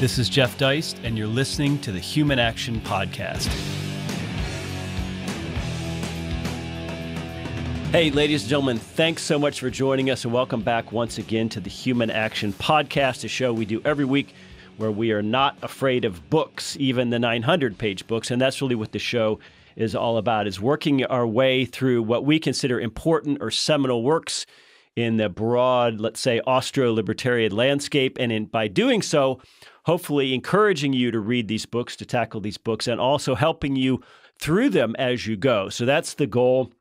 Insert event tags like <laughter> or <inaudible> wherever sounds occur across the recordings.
This is Jeff Deist, and you're listening to the Human Action Podcast. Hey, ladies and gentlemen, thanks so much for joining us, and welcome back once again to the Human Action Podcast, a show we do every week where we are not afraid of books, even the 900 page books. And that's really what the show is all about, is working our way through what we consider important or seminal works in the broad, let's say, Austro-libertarian landscape. And in, by doing so, hopefully encouraging you to read these books, to tackle these books, and also helping you through them as you go. So that's the goal.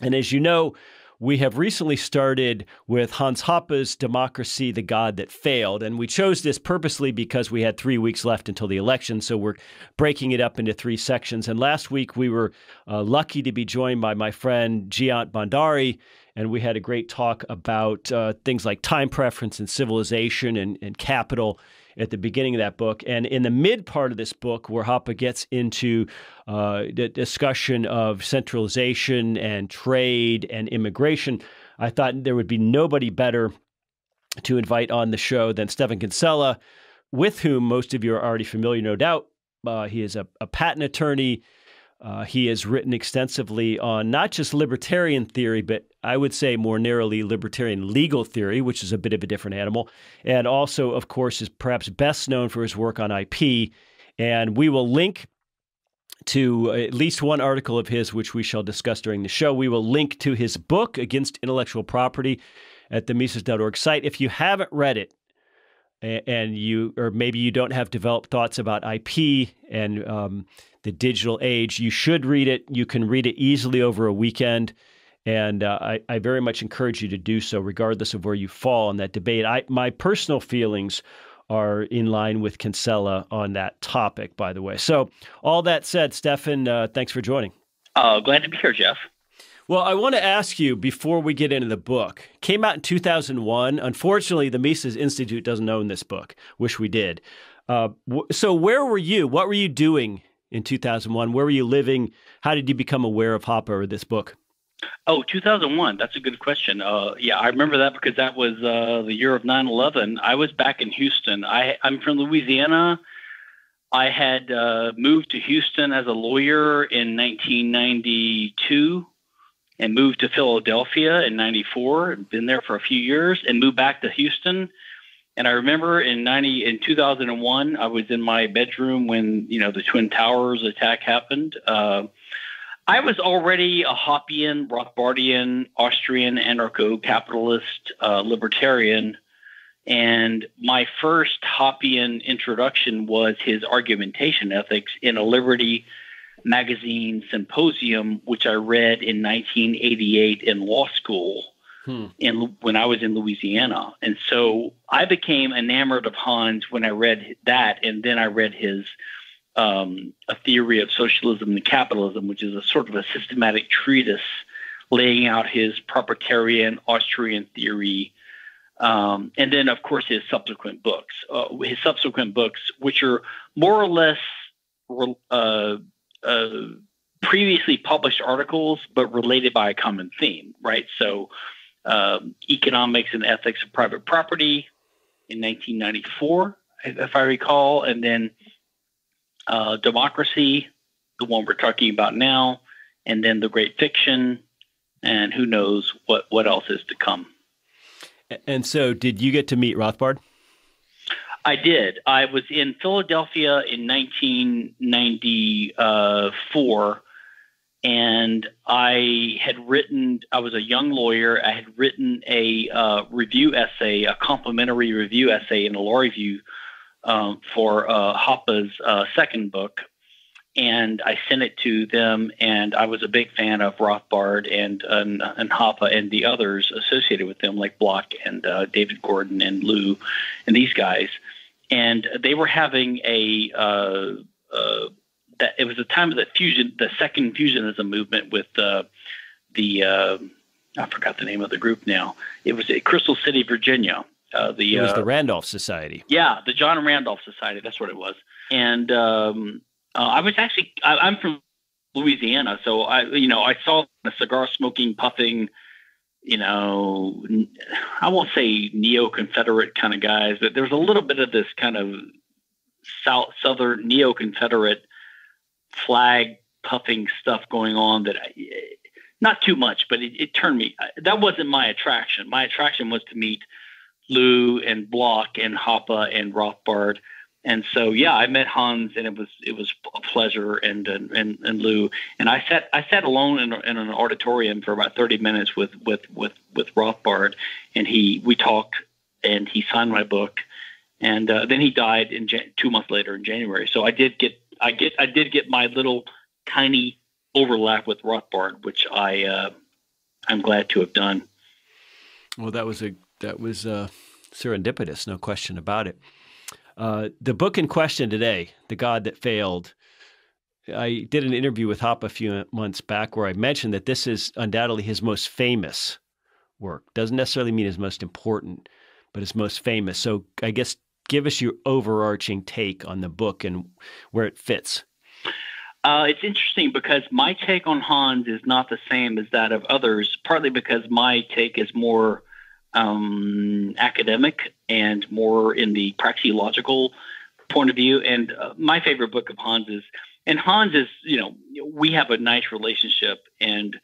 And as you know, we have recently started with Hans Hoppe's Democracy, the God That Failed. And we chose this purposely because we had three weeks left until the election. So we're breaking it up into three sections. And last week we were uh, lucky to be joined by my friend Jayant Bhandari. And we had a great talk about uh, things like time preference and civilization and, and capital at the beginning of that book. And in the mid part of this book, where Hoppe gets into uh, the discussion of centralization and trade and immigration, I thought there would be nobody better to invite on the show than Stephan Kinsella, with whom most of you are already familiar, no doubt. Uh, he is a, a patent attorney. Uh, he has written extensively on not just libertarian theory, but I would say more narrowly libertarian legal theory, which is a bit of a different animal. And also, of course, is perhaps best known for his work on IP. And we will link to at least one article of his, which we shall discuss during the show. We will link to his book, Against Intellectual Property, at the Mises.org site. If you haven't read it, and you, or maybe you don't have developed thoughts about IP and um, the digital age. You should read it. You can read it easily over a weekend. And uh, I, I, very much encourage you to do so, regardless of where you fall in that debate. I, my personal feelings are in line with Kinsella on that topic, by the way. So, all that said, Stefan, uh, thanks for joining. Uh, glad to be here, Jeff. Well, I want to ask you before we get into the book. Came out in 2001. Unfortunately, the Mises Institute doesn't own this book. Wish we did. Uh, so, where were you? What were you doing in 2001? Where were you living? How did you become aware of Hoppe or this book? Oh, 2001. That's a good question. Uh, yeah, I remember that because that was uh, the year of 9 11. I was back in Houston. I, I'm from Louisiana. I had uh, moved to Houston as a lawyer in 1992 and moved to Philadelphia in 94. Been there for a few years and moved back to Houston and I remember in ninety in two thousand and one, I was in my bedroom when you know the Twin Towers attack happened. Uh, I was already a Hoppian, Rothbardian, Austrian anarcho-capitalist uh, libertarian, and my first Hoppian introduction was his argumentation ethics in a Liberty magazine symposium, which I read in 1988 in law school hmm. in when I was in Louisiana, and so I became enamored of Hans when I read that, and then I read his um, a theory of socialism and capitalism, which is a sort of a systematic treatise laying out his proprietarian Austrian theory. Um, and then, of course, his subsequent books, uh, his subsequent books, which are more or less uh, uh, previously published articles, but related by a common theme, right? So, um, Economics and Ethics of Private Property in 1994, if I recall, and then uh, Democracy, the one we're talking about now, and then The Great Fiction, and who knows what, what else is to come. And so, did you get to meet Rothbard? I did. I was in Philadelphia in 1994 and I had written. I was a young lawyer. I had written a uh, review essay, a complimentary review essay in a law review um, for uh, Hoppe's uh, second book, and I sent it to them. And I was a big fan of Rothbard and and, and Hoppe and the others associated with them, like Block and uh, David Gordon and Lou, and these guys. And they were having a uh, uh, that it was the time of the fusion, the second fusionism movement with uh, the uh, I forgot the name of the group now. It was at Crystal City, Virginia. Uh, the it was uh, the Randolph Society. Yeah, the John Randolph Society. That's what it was. And um, uh, I was actually I, am from Louisiana, so I you know I saw the cigar smoking, puffing. You know, I won't say neo Confederate kind of guys, but there was a little bit of this kind of South Southern neo Confederate flag puffing stuff going on that I, not too much, but it, it turned me. That wasn't my attraction. My attraction was to meet Lou and Block and Hoppe and Rothbard. And so, yeah, I met Hans, and it was it was a pleasure, and and and Lou, and I sat I sat alone in, in an auditorium for about thirty minutes with with with with Rothbard, and he we talked, and he signed my book, and uh, then he died in Jan- two months later in January. So I did get I get I did get my little tiny overlap with Rothbard, which I uh, I'm glad to have done. Well, that was a that was uh, serendipitous, no question about it. Uh, the book in question today, The God That Failed, I did an interview with Hoppe a few months back where I mentioned that this is undoubtedly his most famous work. Doesn't necessarily mean his most important, but his most famous. So I guess give us your overarching take on the book and where it fits. Uh, it's interesting because my take on Hans is not the same as that of others, partly because my take is more um, academic and more in the praxeological point of view. And uh, my favorite book of Hans is, and Hans is, you know, we have a nice relationship, and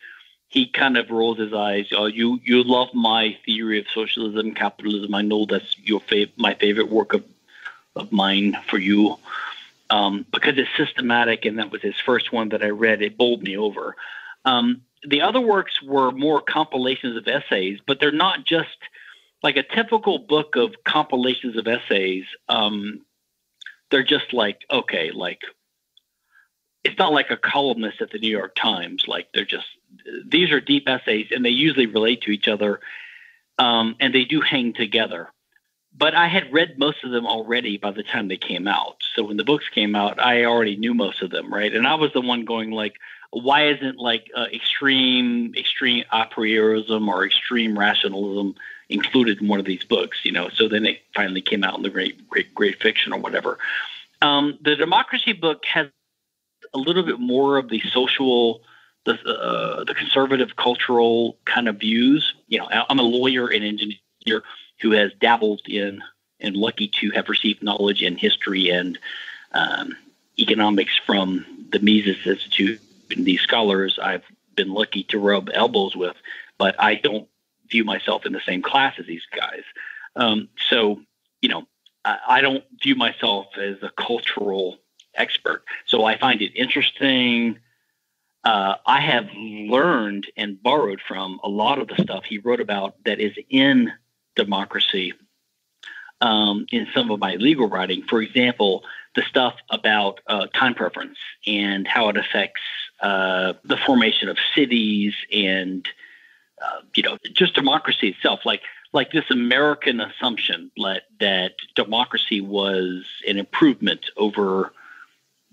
he kind of rolls his eyes. Oh, you you love my theory of socialism, capitalism. I know that's your fav- my favorite work of of mine for you. Um, because it's systematic, and that was his first one that I read. It bowled me over. Um, the other works were more compilations of essays, but they're not just like a typical book of compilations of essays. Um, they're just like okay, like it's not like a columnist at the New York Times. Like they're just these are deep essays, and they usually relate to each other, um, and they do hang together. But I had read most of them already by the time they came out. So when the books came out, I already knew most of them, right? And I was the one going like, why isn't like uh, extreme extreme a priorism or extreme rationalism included in one of these books you know so then it finally came out in the great great great fiction or whatever um, the democracy book has a little bit more of the social the uh, the conservative cultural kind of views you know i'm a lawyer and engineer who has dabbled in and lucky to have received knowledge in history and um, economics from the mises institute and these scholars I've been lucky to rub elbows with, but I don't view myself in the same class as these guys. Um, so, you know, I, I don't view myself as a cultural expert. So I find it interesting. Uh, I have learned and borrowed from a lot of the stuff he wrote about that is in democracy um, in some of my legal writing. For example, the stuff about uh, time preference and how it affects uh, the formation of cities and uh, you know just democracy itself like like this american assumption that, that democracy was an improvement over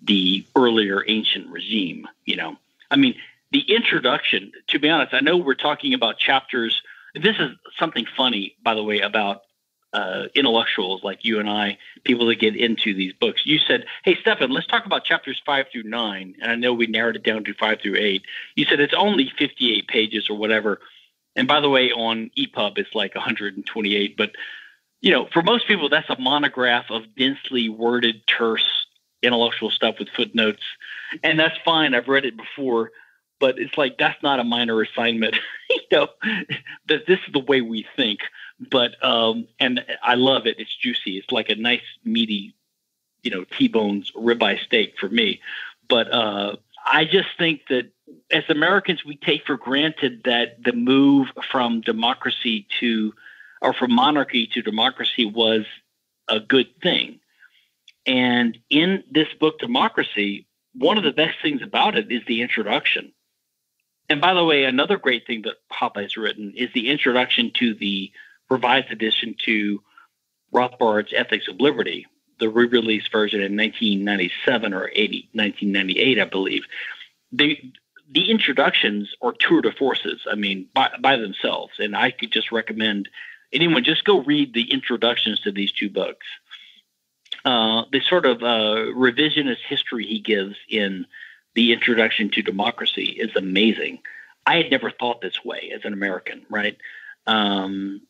the earlier ancient regime you know i mean the introduction to be honest i know we're talking about chapters this is something funny by the way about uh, intellectuals like you and I, people that get into these books. You said, "Hey, Stefan, let's talk about chapters five through nine. And I know we narrowed it down to five through eight. You said it's only fifty-eight pages or whatever. And by the way, on EPUB it's like 128. But you know, for most people, that's a monograph of densely worded, terse intellectual stuff with footnotes, and that's fine. I've read it before. But it's like that's not a minor assignment, <laughs> you know. That this is the way we think but um, and I love it. It's juicy. It's like a nice meaty, you know, T-bones ribeye steak for me. But uh, I just think that as Americans, we take for granted that the move from democracy to or from monarchy to democracy was a good thing. And in this book, Democracy, one of the best things about it is the introduction. And by the way, another great thing that Hoppe has written is the introduction to the revised edition to Rothbard's Ethics of Liberty, the re-release version in 1997 or 80, 1998, I believe. The the introductions are tour de forces. I mean, by, by themselves, and I could just recommend anyone just go read the introductions to these two books. Uh, the sort of uh, revisionist history he gives in the introduction to democracy is amazing. I had never thought this way as an American, right? Um,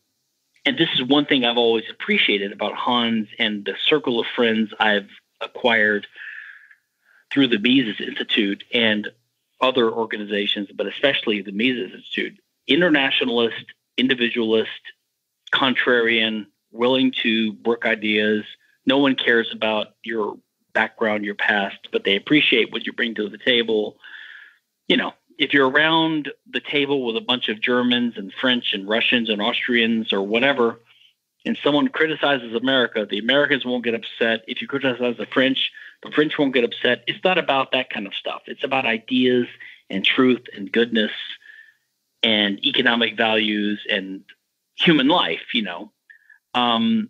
and this is one thing I've always appreciated about Hans and the circle of friends I've acquired through the Mises Institute and other organizations, but especially the Mises Institute, internationalist, individualist, contrarian, willing to work ideas. No one cares about your background, your past, but they appreciate what you bring to the table. You know, if you're around the table with a bunch of Germans and French and Russians and Austrians or whatever, and someone criticizes America, the Americans won't get upset. If you criticize the French, the French won't get upset. It's not about that kind of stuff. It's about ideas and truth and goodness and economic values and human life, you know. Um,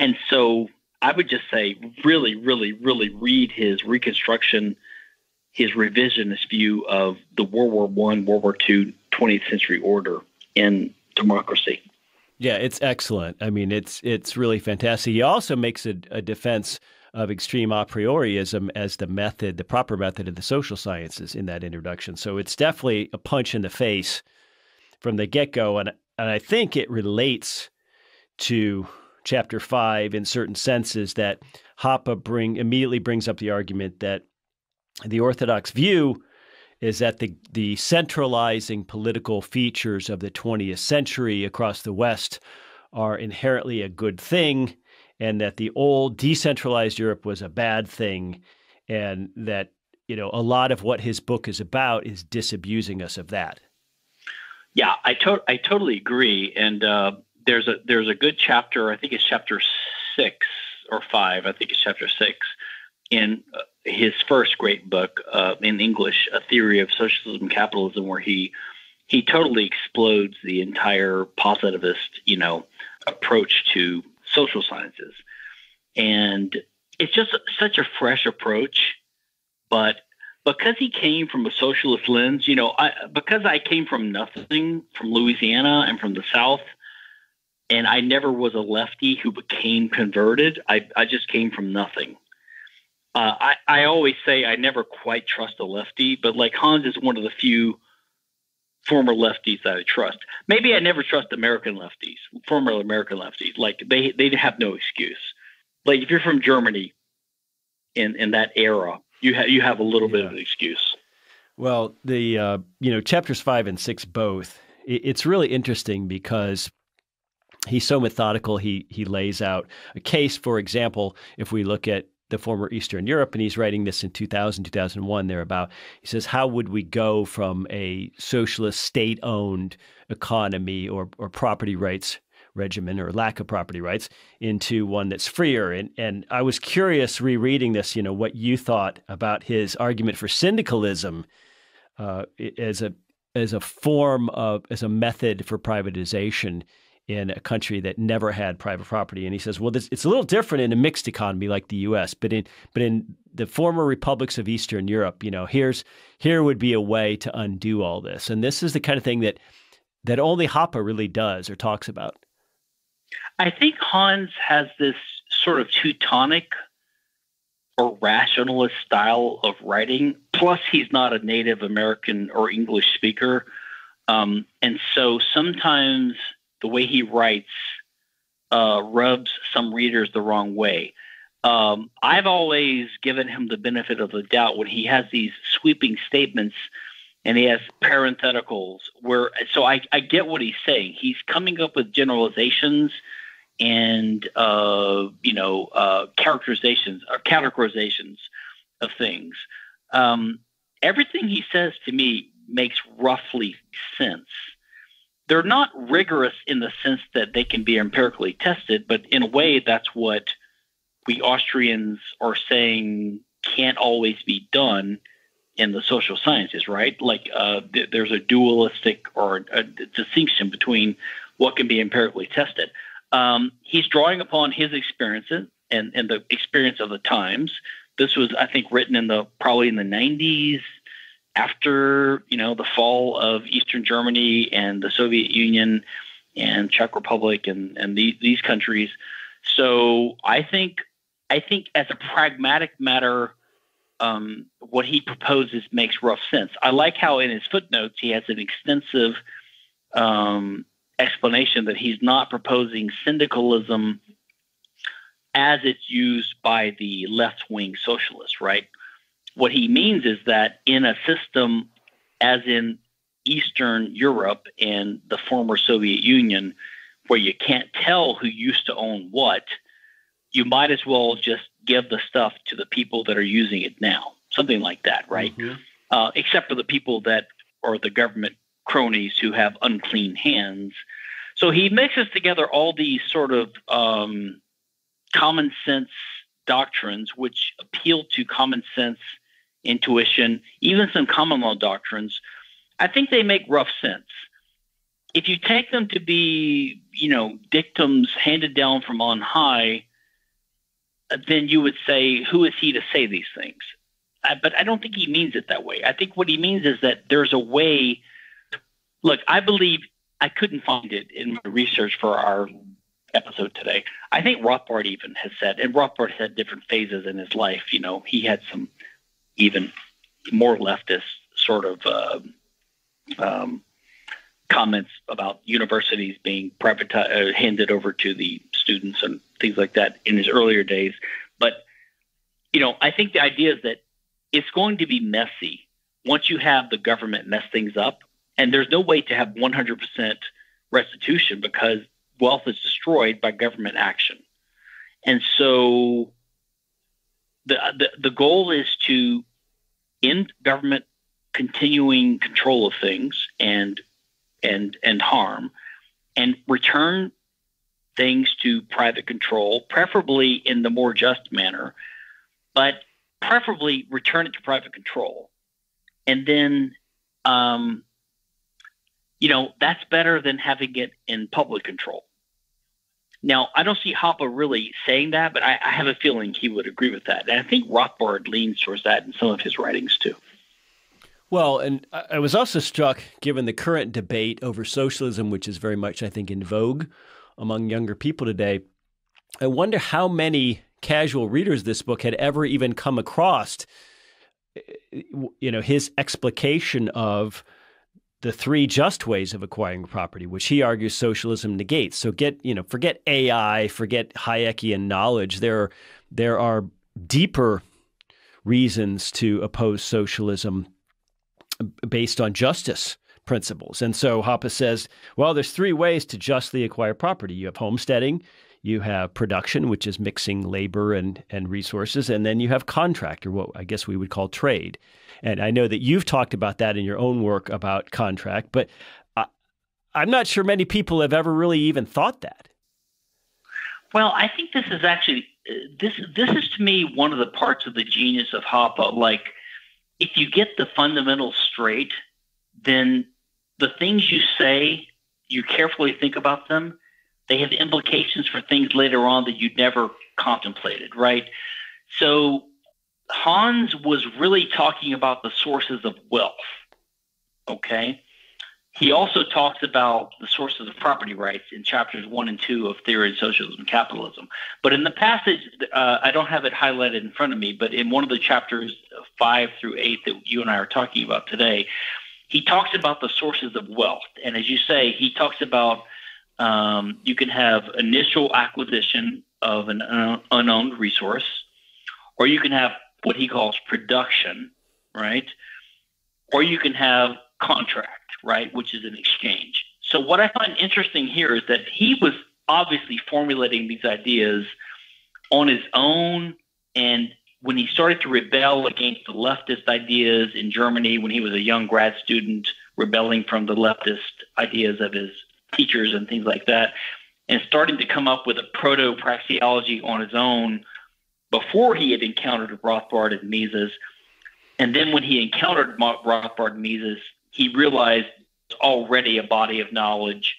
and so I would just say, really, really, really read his reconstruction, his revisionist view of the World War One, World War Two, 20th century order in democracy. Yeah, it's excellent. I mean, it's it's really fantastic. He also makes a, a defense of extreme a priorism as the method, the proper method of the social sciences in that introduction. So it's definitely a punch in the face from the get go, and and I think it relates to chapter five in certain senses that Hoppe bring immediately brings up the argument that the orthodox view is that the, the centralizing political features of the 20th century across the West are inherently a good thing, and that the old decentralized Europe was a bad thing, and that you know a lot of what his book is about is disabusing us of that. Yeah, I to- I totally agree, and uh, there's a there's a good chapter. I think it's chapter six or five. I think it's chapter six in uh, his first great book uh, in English, A Theory of Socialism and Capitalism, where he he totally explodes the entire positivist, you know, approach to social sciences, and it's just such a fresh approach. But because he came from a socialist lens, you know, I, because I came from nothing, from Louisiana and from the South, and I never was a lefty who became converted. I, I just came from nothing. Uh, I, I always say I never quite trust a lefty, but like Hans is one of the few former lefties that I trust. Maybe I never trust American lefties, former American lefties. Like they they have no excuse. Like if you're from Germany in in that era, you have you have a little yeah. bit of an excuse. Well, the uh, you know chapters five and six both. It's really interesting because he's so methodical. He he lays out a case, for example, if we look at the former Eastern Europe, and he's writing this in 2000, 2001, thereabout. He says, How would we go from a socialist state owned economy or, or property rights regimen or lack of property rights into one that's freer? And, and I was curious rereading this, you know, what you thought about his argument for syndicalism uh, as a as a form of as a method for privatization in a country that never had private property. And he says, well, this, it's a little different in a mixed economy like the U.S., but in but in the former republics of Eastern Europe, you know, here's here would be a way to undo all this. And this is the kind of thing that that only Hoppe really does or talks about. I think Hans has this sort of Teutonic or rationalist style of writing. Plus, he's not a native American or English speaker. Um, and so sometimes the way he writes uh, rubs some readers the wrong way. Um, I've always given him the benefit of the doubt when he has these sweeping statements and he has parentheticals where so I, I get what he's saying. He's coming up with generalizations and uh, you know uh, characterizations or categorizations of things. Um, everything he says to me makes roughly sense they're not rigorous in the sense that they can be empirically tested, but in a way, that's what we Austrians are saying can't always be done in the social sciences, right? Like uh, th- there's a dualistic or a distinction between what can be empirically tested. Um, he's drawing upon his experiences and, and the experience of the times. This was, I think, written in the probably in the 90s, after you know the fall of Eastern Germany and the Soviet Union and Czech Republic and and the, these countries. So I think I think as a pragmatic matter, um, what he proposes makes rough sense. I like how in his footnotes he has an extensive um, explanation that he's not proposing syndicalism as it's used by the left wing socialists, right? What he means is that in a system as in Eastern Europe and the former Soviet Union, where you can't tell who used to own what, you might as well just give the stuff to the people that are using it now. Something like that, right? Mm-hmm. Uh, except for the people that are the government cronies who have unclean hands. So he mixes together all these sort of um, common sense doctrines which appeal to common sense, intuition, even some common law doctrines. I think they make rough sense. If you take them to be, you know, dictums handed down from on high, then you would say, who is he to say these things? I, but I don't think he means it that way. I think what he means is that there's a way. Look, I believe I couldn't find it in my research for our episode today. I think Rothbard even has said, and Rothbard had different phases in his life. You know, he had some even more leftist sort of uh, um, comments about universities being privatized, uh, handed over to the students and things like that in his earlier days. But you know, I think the idea is that it's going to be messy once you have the government mess things up, and there's no way to have 100% restitution because wealth is destroyed by government action. And so the, the, the goal is to end government continuing control of things and and and harm and return things to private control preferably in the more just manner but preferably return it to private control. And then um, you know that's better than having it in public control now, I don't see Hoppe really saying that, but I, I, have a feeling he would agree with that. And I think Rothbard leans towards that in some of his writings too. Well, and I was also struck, given the current debate over socialism, which is very much, I think, in vogue among younger people today. I wonder how many casual readers this book had ever even come across, eh, eh, you know, his explication of the three just ways of acquiring property, which he argues socialism negates. So get, you know, forget AI, forget Hayekian knowledge. There, there are deeper reasons to oppose socialism based on justice principles. And so Hoppe says, well, there's three ways to justly acquire property. You have homesteading, you have production, which is mixing labor and, and resources, and then you have contract, or what I guess we would call trade. And I know that you've talked about that in your own work about contract, but I, I'm not sure many people have ever really even thought that. Well, I think this is actually uh, this this is to me one of the parts of the genius of Hoppe. Like, if you get the fundamentals straight, then the things you say, you carefully think about them, they have implications for things later on that you'd never contemplated, right? So Hans was really talking about the sources of wealth. Okay. He also talks about the sources of property rights in chapters one and two of Theory of Socialism and Capitalism. But in the passage, uh, I don't have it highlighted in front of me, but in one of the chapters five through eight that you and I are talking about today, he talks about the sources of wealth. And as you say, he talks about um, you can have initial acquisition of an unowned resource, or you can have what he calls production, right? Or you can have contract, right, which is an exchange. So what I find interesting here is that he was obviously formulating these ideas on his own and when he started to rebel against the leftist ideas in Germany when he was a young grad student rebelling from the leftist ideas of his teachers and things like that and starting to come up with a proto praxeology on his own before he had encountered Rothbard and Mises. And then when he encountered Rothbard and Mises, he realized already a body of knowledge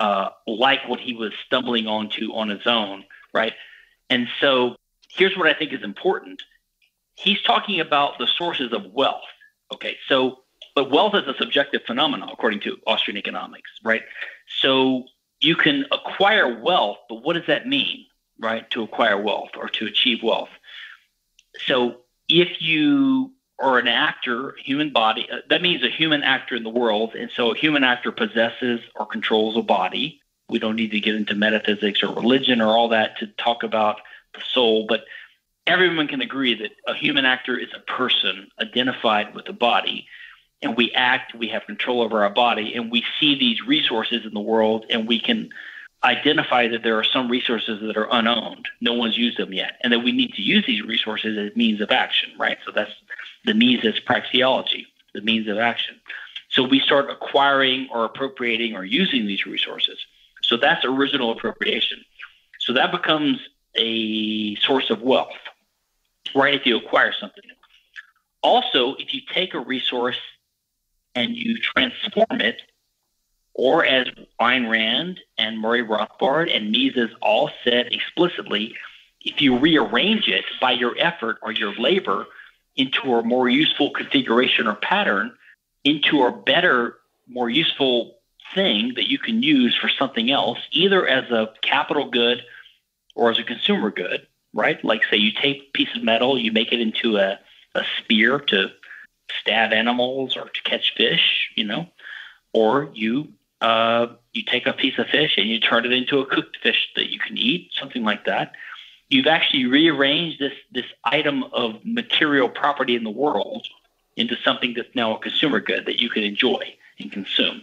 uh, like what he was stumbling onto on his own, right? And so here's what I think is important. He's talking about the sources of wealth. Okay, so but wealth is a subjective phenomenon according to Austrian economics, right? So you can acquire wealth, but what does that mean? Right, to acquire wealth or to achieve wealth. So if you are an actor, human body, uh, that means a human actor in the world. And so a human actor possesses or controls a body. We don't need to get into metaphysics or religion or all that to talk about the soul, but everyone can agree that a human actor is a person identified with a body and we act, we have control over our body, and we see these resources in the world, and we can identify that there are some resources that are unowned. No one's used them yet, and that we need to use these resources as means of action, right? So that's the Mises praxeology, the means of action. So we start acquiring or appropriating or using these resources. So that's original appropriation. So that becomes a source of wealth, right? If you acquire something. Also, if you take a resource and you transform it, or as Ayn Rand and Murray Rothbard and Mises all said explicitly, if you rearrange it by your effort or your labor into a more useful configuration or pattern, into a better, more useful thing that you can use for something else, either as a capital good or as a consumer good, right? Like, say, you take a piece of metal, you make it into a, a spear to stab animals or to catch fish, you know, or you uh, you take a piece of fish and you turn it into a cooked fish that you can eat, something like that. You've actually rearranged this this item of material property in the world into something that's now a consumer good that you can enjoy and consume.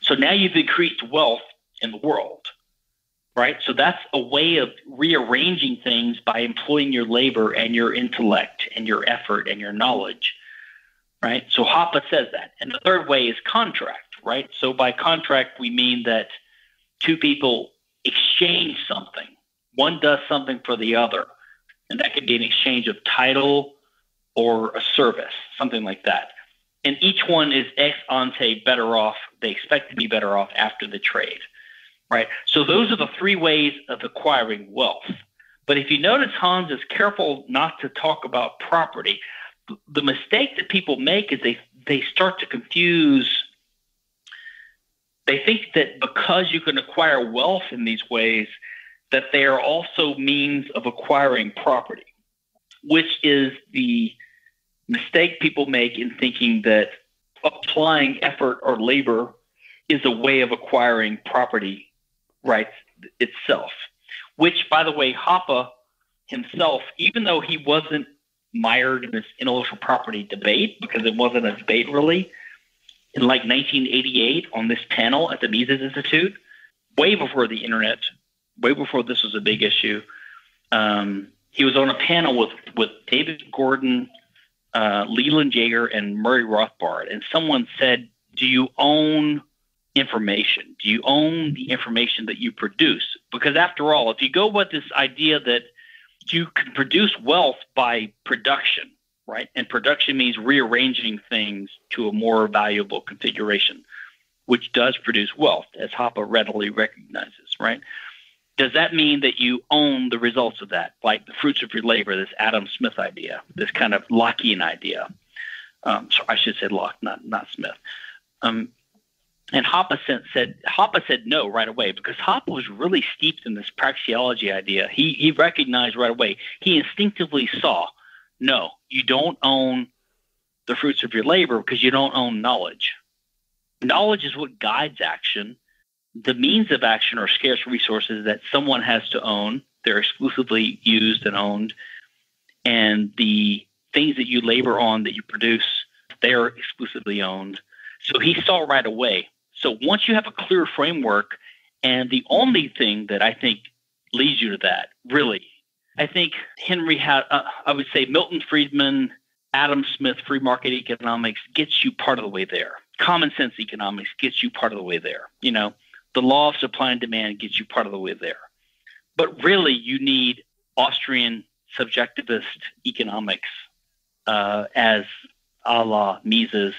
So now you've increased wealth in the world, right? So that's a way of rearranging things by employing your labor and your intellect and your effort and your knowledge right? So Hoppe says that. And the third way is contract, right? So by contract, we mean that two people exchange something. One does something for the other. And that could be an exchange of title or a service, something like that. And each one is ex ante better off. They expect to be better off after the trade, right? So those are the three ways of acquiring wealth. But if you notice, Hans is careful not to talk about property the mistake that people make is they they start to confuse they think that because you can acquire wealth in these ways that they are also means of acquiring property which is the mistake people make in thinking that applying effort or labor is a way of acquiring property rights itself which by the way Hoppe himself even though he wasn't mired in this intellectual property debate because it wasn't a debate really in like 1988 on this panel at the Mises Institute, way before the internet, way before this was a big issue. Um, he was on a panel with with David Gordon, uh, Leland Yeager, and Murray Rothbard, and someone said, "Do you own?" information? Do you own the information that you produce? Because after all, if you go with this idea that you can produce wealth by production, right? And production means rearranging things to a more valuable configuration, which does produce wealth, as Hoppe readily recognizes, right? Does that mean that you own the results of that, like the fruits of your labor, this Adam Smith idea, this kind of Lockean idea? Um, so I should say Locke, not not Smith. Um, and Hoppe said Hoppe said no right away because Hoppe was really steeped in this praxeology idea. He he recognized right away. He instinctively saw, no, you don't own the fruits of your labor because you don't own knowledge. Knowledge is what guides action. The means of action are scarce resources that someone has to own. They're exclusively used and owned. And the things that you labor on that you produce, they're exclusively owned. So he saw right away so once you have a clear framework, and the only thing that I think leads you to that, really, I think Henry had, uh, I would say Milton Friedman, Adam Smith, free market economics gets you part of the way there. Common sense economics gets you part of the way there. You know, the law of supply and demand gets you part of the way there. But really, you need Austrian subjectivist economics uh, as a la Mises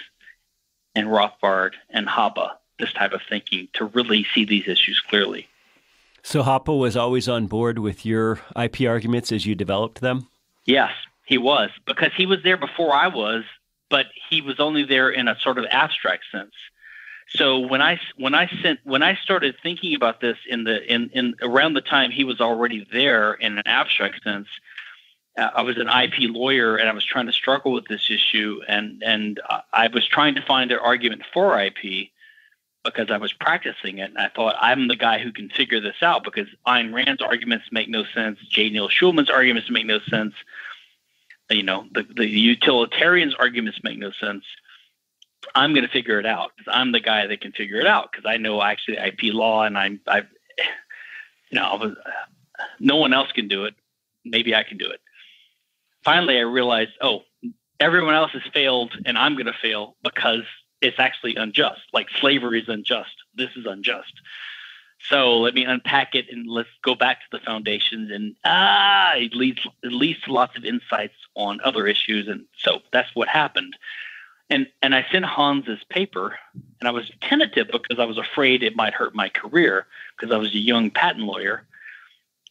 and Rothbard and Hoppe this type of thinking to really see these issues clearly. So Hoppe was always on board with your IP arguments as you developed them? Yes, he was, because he was there before I was, but he was only there in a sort of abstract sense. So when I when I sent when I started thinking about this in the in, in around the time he was already there in an abstract sense, uh, I was an IP lawyer and I was trying to struggle with this issue and and I was trying to find an argument for IP because I was practicing it. And I thought, I'm the guy who can figure this out because Ayn Rand's arguments make no sense. J. Neil Schulman's arguments make no sense. You know, the, the utilitarians' arguments make no sense. I'm going to figure it out because I'm the guy that can figure it out because I know actually IP law and I'm, I, <sighs> you know, no one else can do it. Maybe I can do it. Finally, I realized, oh, everyone else has failed and I'm going to fail because it's actually unjust. Like slavery is unjust. This is unjust. So let me unpack it and let's go back to the foundations and ah, it leads it leads to lots of insights on other issues. And so that's what happened. And and I sent Hans this paper and I was tentative because I was afraid it might hurt my career because I was a young patent lawyer.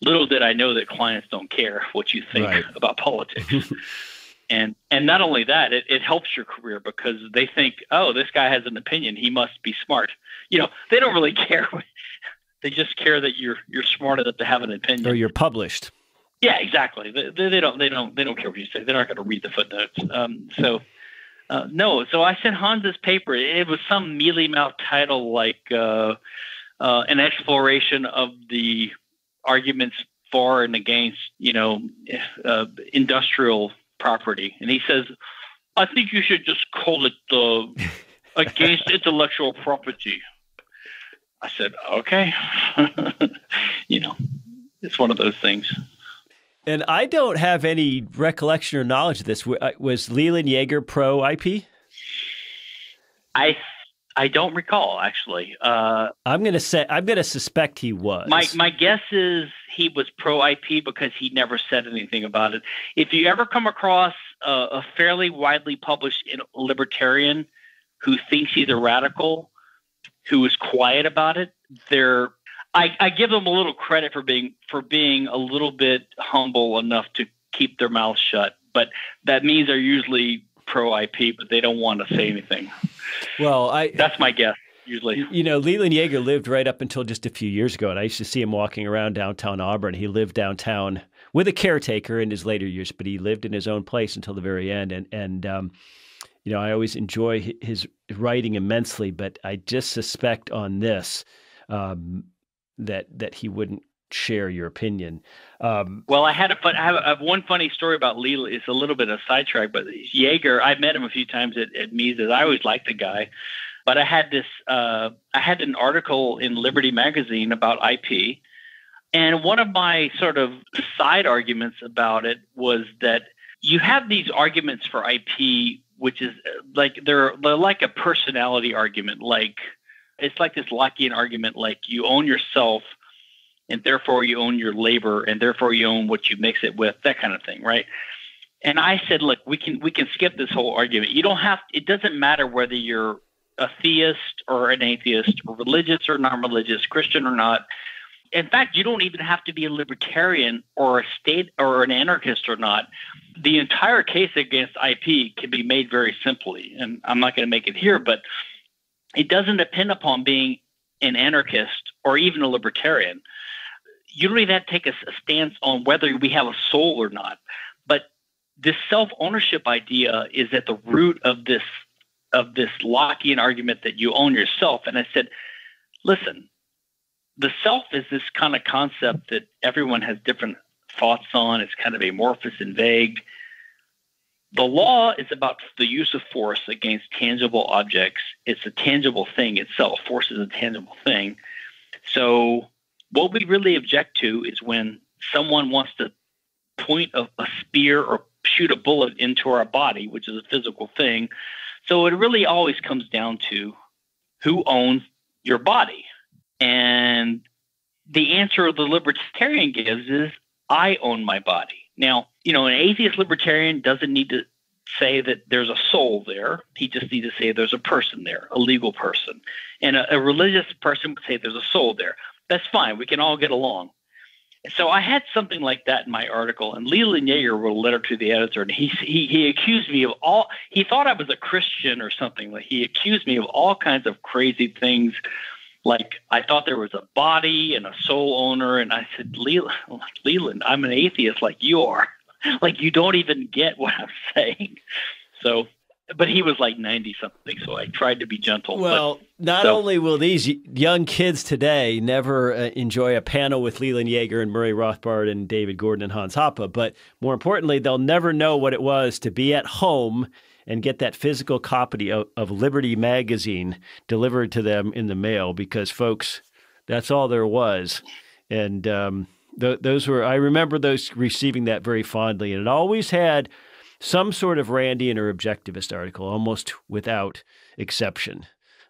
Little did I know that clients don't care what you think right. about politics. <laughs> and and not only that it, it helps your career because they think oh this guy has an opinion. He must be smart. You know they don't really <laughs> care. They just care that you're you're smart enough to have an opinion. Or you're published. Yeah exactly. They, they don't they don't they don't care what you say. They're not going to read the footnotes. Um, so uh, no. So i sent hans this paper. It was some mealy mouth title like uh, uh, an exploration of the arguments for and against you know uh, industrial property. And he says, I think you should just call it the <laughs> against intellectual property. I said, okay. <laughs> you know, it's one of those things. And I don't have any recollection or knowledge of this. Uh, was Leland Yeager pro IP? I I don't recall actually. Uh, I'm going to say I'm going to suspect he was. My my guess is he was pro IP because he never said anything about it. If you ever come across a, a fairly widely published libertarian who thinks he's a radical, who is quiet about it, they're I, I give them a little credit for being for being a little bit humble enough to keep their mouth shut. But that means they're usually pro IP, but they don't want to say anything. Well, I that's my guess usually. You know, Leland Yeager lived right up until just a few years ago, and I used to see him walking around downtown Auburn. He lived downtown with a caretaker in his later years, but he lived in his own place until the very end. And and um, you know, I always enjoy his writing immensely, but I just suspect on this um, that that he wouldn't share your opinion. Um, well, I had a fun. I have, I have, one funny story about Leland. It's a little bit of a sidetrack, but Yeager. I've met him a few times at, at Mises. I always liked the guy. But I had this, uh, I had an article in Liberty Magazine about IP. And one of my sort of side arguments about it was that you have these arguments for IP, which is uh, like they're, they're like a personality argument. Like it's like this Lockean argument, like you own yourself and therefore you own your labor and therefore you own what you mix it with, that kind of thing, right? And I said, look, we can we can skip this whole argument. You don't have it doesn't matter whether you're a theist or an atheist, or religious or non-religious, Christian or not. In fact, you don't even have to be a libertarian or a state or an anarchist or not. The entire case against IP can be made very simply, and I'm not going to make it here, but it doesn't depend upon being an anarchist or even a libertarian. You don't even have to take a, a stance on whether we have a soul or not. But this self ownership idea is at the root of this of this Lockean argument that you own yourself. And I said, listen, the self is this kind of concept that everyone has different thoughts on. It's kind of amorphous and vague. The law is about the use of force against tangible objects. It's a tangible thing itself. Force is a tangible thing. So, what we really object to is when someone wants to point a, a spear or shoot a bullet into our body, which is a physical thing, so it really always comes down to who owns your body. And the answer the libertarian gives is I own my body. Now, you know, an atheist libertarian doesn't need to say that there's a soul there. He just needs to say there's a person there, a legal person. And a, a religious person would say there's a soul there. That's fine. We can all get along. So I had something like that in my article, and Leland Yeager wrote a letter to the editor, and he, he he accused me of all. He thought I was a Christian or something. Like he accused me of all kinds of crazy things, like I thought there was a body and a soul owner, and I said, Leland, Leland, I'm an atheist like you are. <laughs> like you don't even get what I'm <laughs> saying. So but he was like 90 something, so I tried to be gentle. Well, but, not so. only will these young kids today never uh, enjoy a panel with Leland Yeager and Murray Rothbard and David Gordon and Hans Hoppe, but more importantly, they'll never know what it was to be at home and get that physical copy of, of Liberty magazine delivered to them in the mail because, folks, that's all there was. And um, th- those were, I remember those receiving that very fondly. And it always had some sort of Randian or objectivist article, almost without exception.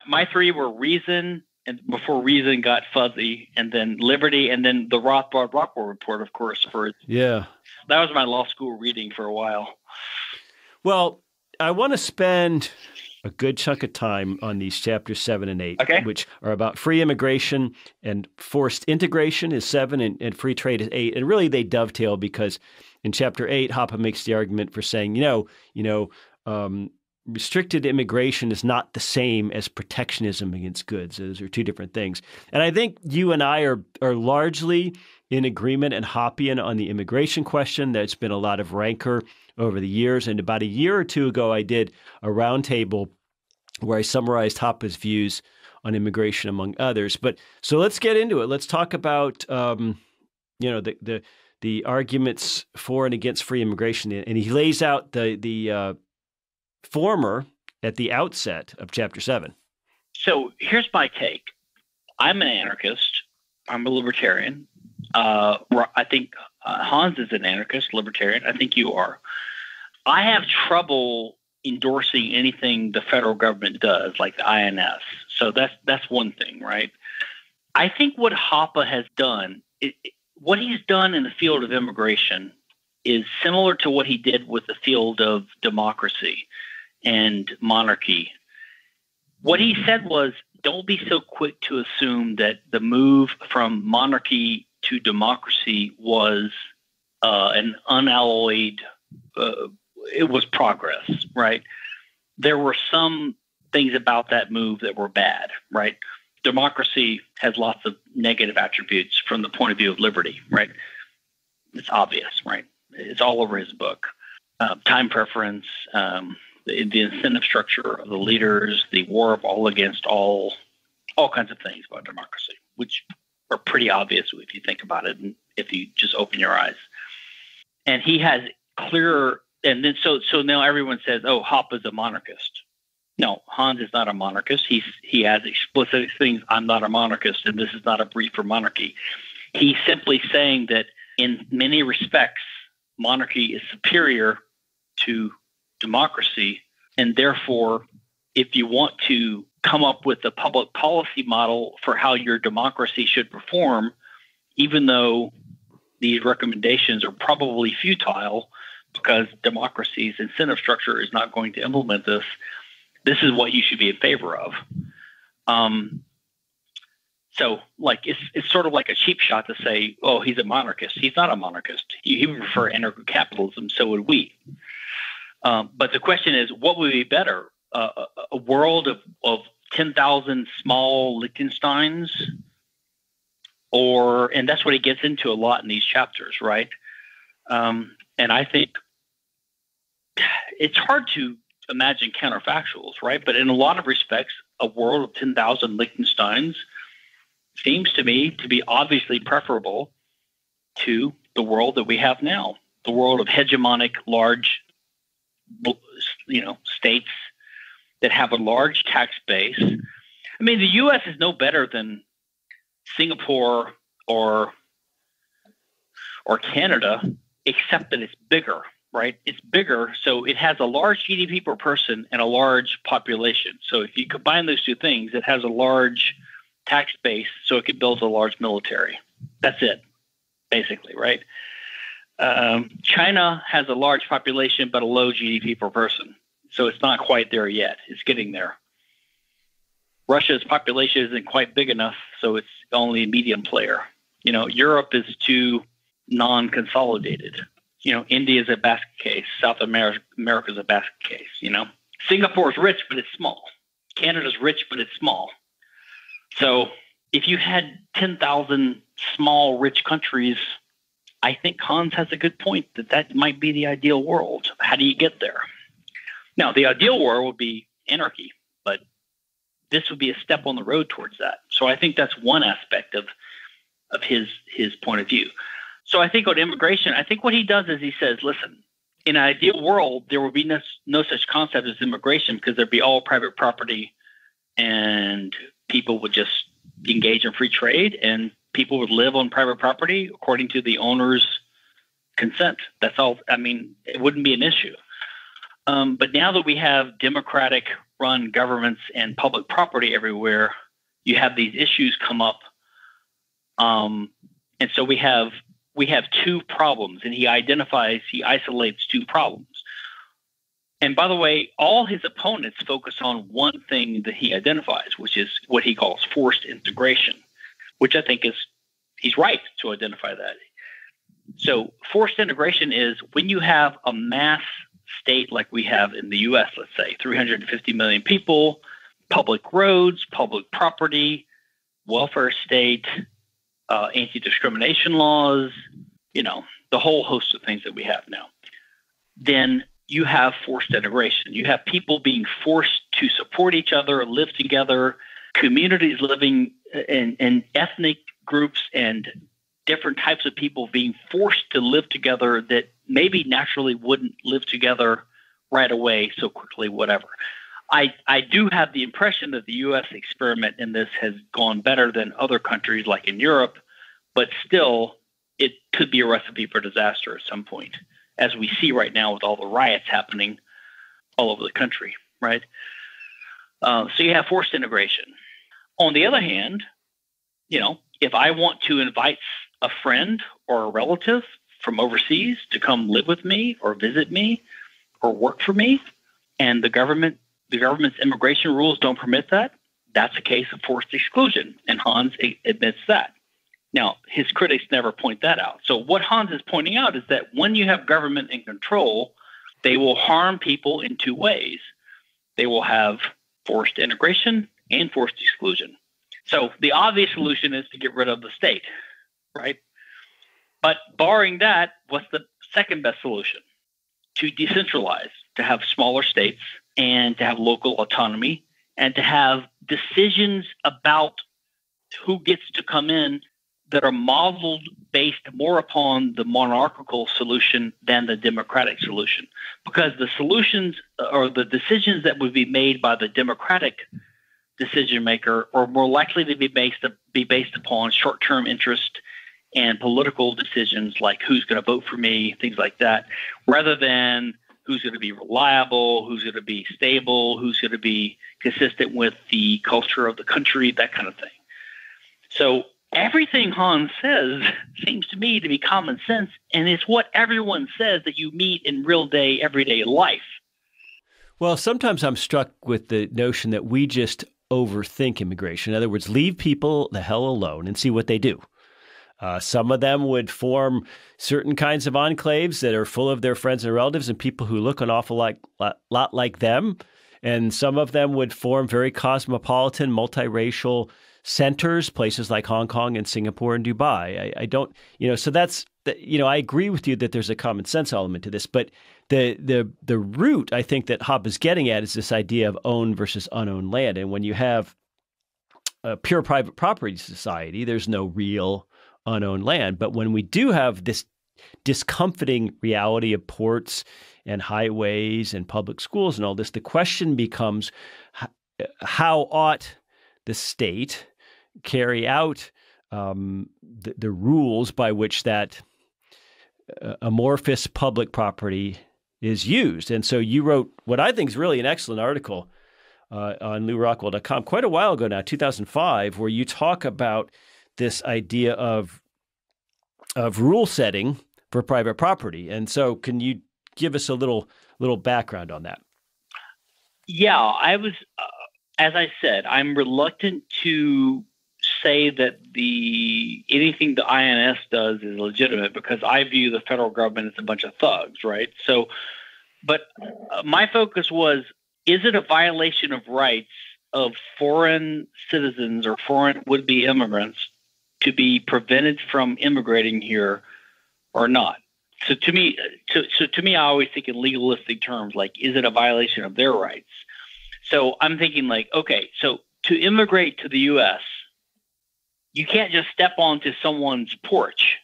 My three were Reason, and before Reason got fuzzy, and then Liberty, and then the Rothbard Rockwell report, of course. For yeah, that was my law school reading for a while. Well, I want to spend a good chunk of time on these chapters seven and eight, okay. which are about free immigration and forced integration is seven and, and free trade is eight. And really they dovetail because in chapter eight, Hoppe makes the argument for saying, you know, you know, um, restricted immigration is not the same as protectionism against goods. Those are two different things. And I think you and I are are largely in agreement and Hoppian on the immigration question. There's been a lot of rancor over the years. And about a year or two ago, I did a roundtable where I summarized Hoppe's views on immigration, among others. But so let's get into it. Let's talk about um, you know the the the arguments for and against free immigration, and he lays out the the uh, former at the outset of chapter seven. So here's my take. I'm an anarchist. I'm a libertarian. Uh, I think uh, Hans is an anarchist, libertarian. I think you are. I have trouble endorsing anything the federal government does, like the INS. So that's that's one thing, right? I think what Hoppe has done, it, what he's done in the field of immigration, is similar to what he did with the field of democracy and monarchy. What he said was, don't be so quick to assume that the move from monarchy to democracy was uh, an unalloyed uh, it was progress, right? There were some things about that move that were bad, right? Democracy has lots of negative attributes from the point of view of liberty, right? It's obvious, right? It's all over his book. Uh, time preference, um, the, the, incentive structure of the leaders, the war of all against all, all kinds of things about democracy, which are pretty obvious if you think about it and if you just open your eyes. And he has clearer and then so so now everyone says, "Oh, Hoppe is a monarchist." No, Hans is not a monarchist. He's he has explicit things. I'm not a monarchist, and this is not a brief for monarchy. He's simply saying that in many respects, monarchy is superior to democracy, and therefore, if you want to come up with a public policy model for how your democracy should perform, even though these recommendations are probably futile, because democracy's incentive structure is not going to implement this. This is what you should be in favor of. Um, so, like, it's it's sort of like a cheap shot to say, "Oh, he's a monarchist." He's not a monarchist. He, he would prefer anarcho-capitalism. So would we. Um, but the question is, what would be better? Uh, a, world of, of ten thousand small Liechtensteins, or and that's what he gets into a lot in these chapters, right? Um, and I think it's hard to imagine counterfactuals, right? But in a lot of respects, a world of 10,000 Liechtensteins seems to me to be obviously preferable to the world that we have now, the world of hegemonic large, you know, states that have a large tax base. I mean, the U.S. is no better than Singapore or or Canada, except that it's bigger right? It's bigger, so it has a large GDP per person and a large population. So if you combine those two things, it has a large tax base, so it could build a large military. That's it, basically, right? Um, China has a large population but a low GDP per person, so it's not quite there yet. It's getting there. Russia's population isn't quite big enough, so it's only a medium player. You know, Europe is too non-consolidated you know, India is a basket case. South America is a basket case. You know, Singapore is rich, but it's small. Canada's rich, but it's small. So if you had 10,000 small, rich countries, I think Hans has a good point that that might be the ideal world. How do you get there? Now, the ideal world would be anarchy, but this would be a step on the road towards that. So I think that's one aspect of of his his point of view. So I think on immigration, I think what he does is he says, listen, in an ideal world, there would be no, no such concept as immigration because there'd be all private property and people would just engage in free trade and people would live on private property according to the owner's consent. That's all. I mean, it wouldn't be an issue. Um, but now that we have democratic run governments and public property everywhere, you have these issues come up. Um, and so we have we have two problems, and he identifies, he isolates two problems. And by the way, all his opponents focus on one thing that he identifies, which is what he calls forced integration, which I think is he's right to identify that. So, forced integration is when you have a mass state like we have in the US, let's say 350 million people, public roads, public property, welfare state, uh, anti discrimination laws, you know, the whole host of things that we have now, then you have forced integration. You have people being forced to support each other, live together, communities living in, in ethnic groups and different types of people being forced to live together that maybe naturally wouldn't live together right away so quickly, whatever. I, I do have the impression that the U.S. experiment in this has gone better than other countries like in Europe, but still, it could be a recipe for disaster at some point, as we see right now with all the riots happening all over the country, right? Uh, so you have forced integration. On the other hand, you know, if I want to invite a friend or a relative from overseas to come live with me or visit me or work for me, and the government the government's immigration rules don't permit that, that's a case of forced exclusion, and Hans admits that. Now, his critics never point that out. So, what Hans is pointing out is that when you have government in control, they will harm people in two ways. They will have forced integration and forced exclusion. So, the obvious solution is to get rid of the state, right? But barring that, what's the second best solution? To decentralize, to have smaller states and to have local autonomy and to have decisions about who gets to come in that are modeled based more upon the monarchical solution than the democratic solution. Because the solutions or the decisions that would be made by the democratic decision maker are more likely to be based be based upon short-term interest and political decisions like who's going to vote for me things like that rather than who's going to be reliable, who's going to be stable, who's going to be consistent with the culture of the country, that kind of thing. So everything Hans says <laughs> seems to me to be common sense, and it's what everyone says that you meet in real day, everyday life. Well, sometimes I'm struck with the notion that we just overthink immigration. In other words, leave people the hell alone and see what they do. Uh, some of them would form certain kinds of enclaves that are full of their friends and relatives and people who look an awful lot, lot like them. And some of them would form very cosmopolitan, multiracial centers, places like Hong Kong and Singapore and Dubai. I, I don't, you know, so that's, you know, I agree with you that there's a common sense element to this, but the the the root I think that Hoppe is getting at is this idea of owned versus unowned land. And when you have a pure private property society, there's no real unowned land. But when we do have this discomforting reality of ports and highways and public schools and all this, the question becomes how ought the state carry out um, the, the, rules by which that uh, amorphous public property is used? And so you wrote what I think is really an excellent article uh, on lewrockwell.com quite a while ago now, 2005, where you talk about this idea of of rule setting for private property. And so, can you give us a little little background on that? Yeah, I was, uh, as I said, I'm reluctant to say that the anything the INS does is legitimate because I view the federal government as a bunch of thugs, right? So, but uh, my focus was: is it a violation of rights of foreign citizens or foreign would-be immigrants to be prevented from immigrating here or not. So to me, so to me, I always think in legalistic terms, like, is it a violation of their rights? So I'm thinking like, okay, so to immigrate to the U.S., you can't just step onto someone's porch.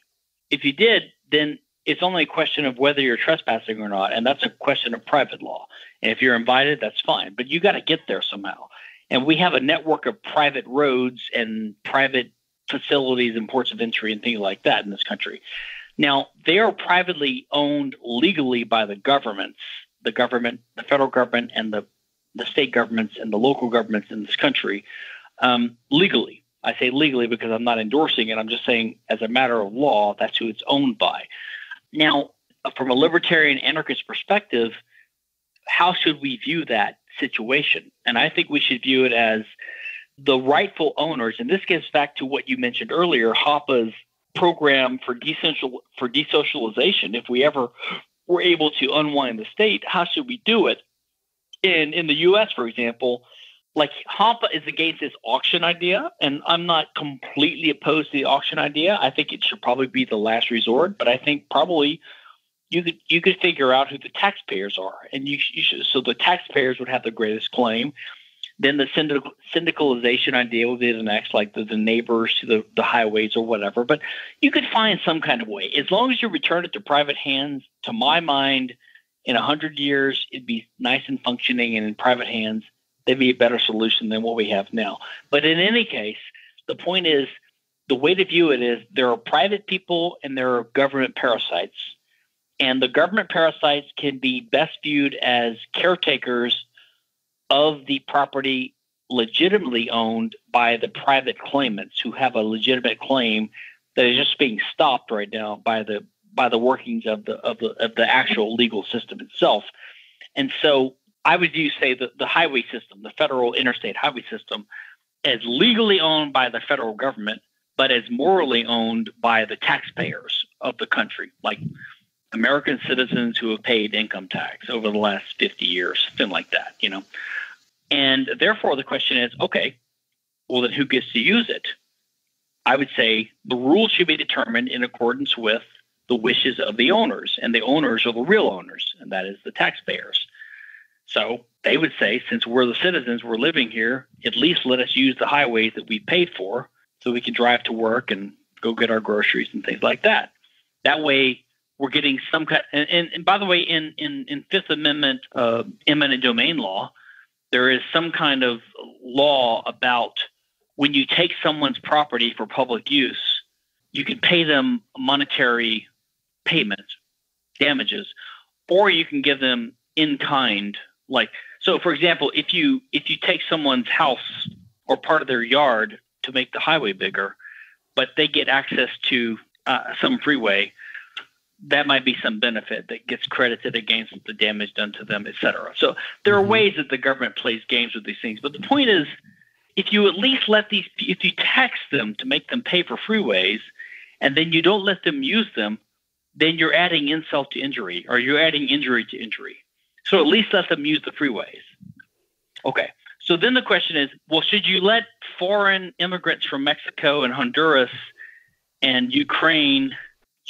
If you did, then it's only a question of whether you're trespassing or not, and that's a question of private law. And if you're invited, that's fine, but you got to get there somehow. And we have a network of private roads and private facilities and ports of entry and things like that in this country. Now, they are privately owned legally by the governments, the government, the federal government, and the, the state governments and the local governments in this country um, legally. I say legally because I'm not endorsing it. I'm just saying, as a matter of law, that's who it's owned by. Now, from a libertarian anarchist perspective, how should we view that situation? And I think we should view it as the rightful owners, and this gets back to what you mentioned earlier, Hoppe's program for decentral for desocialization. If we ever were able to unwind the state, how should we do it? In in the U.S., for example, like Hoppe is against this auction idea, and I'm not completely opposed to the auction idea. I think it should probably be the last resort, but I think probably you could you could figure out who the taxpayers are, and you, you should, so the taxpayers would have the greatest claim. Then the syndical, syndicalization idea would be the next, like the, the neighbors to the, the highways or whatever. But you could find some kind of way. As long as you return it to private hands, to my mind, in a hundred years, it'd be nice and functioning and in private hands they'd be a better solution than what we have now. But in any case, the point is the way to view it is there are private people and there are government parasites. And the government parasites can be best viewed as caretakers of the property legitimately owned by the private claimants who have a legitimate claim that is just being stopped right now by the by the workings of the of the of the actual legal system itself. And so I would use, say, the, the highway system, the federal interstate highway system, as legally owned by the federal government, but as morally owned by the taxpayers of the country, like American citizens who have paid income tax over the last 50 years, something like that, you know. And therefore, the question is okay, well, then who gets to use it? I would say the rules should be determined in accordance with the wishes of the owners, and the owners are the real owners, and that is the taxpayers. So they would say, since we're the citizens, we're living here, at least let us use the highways that we paid for so we can drive to work and go get our groceries and things like that. That way, we're getting some kind. And, and, and by the way, in, in, in Fifth Amendment uh, eminent domain law, there is some kind of law about when you take someone's property for public use, you can pay them monetary payment, damages, or you can give them in kind like so for example if you if you take someone's house or part of their yard to make the highway bigger but they get access to uh, some freeway that might be some benefit that gets credited against the damage done to them, et cetera. So there are mm-hmm. ways that the government plays games with these things. But the point is, if you at least let these, if you tax them to make them pay for freeways, and then you don't let them use them, then you're adding insult to injury, or you're adding injury to injury. So at least let them use the freeways. Okay. So then the question is, well, should you let foreign immigrants from Mexico and Honduras and Ukraine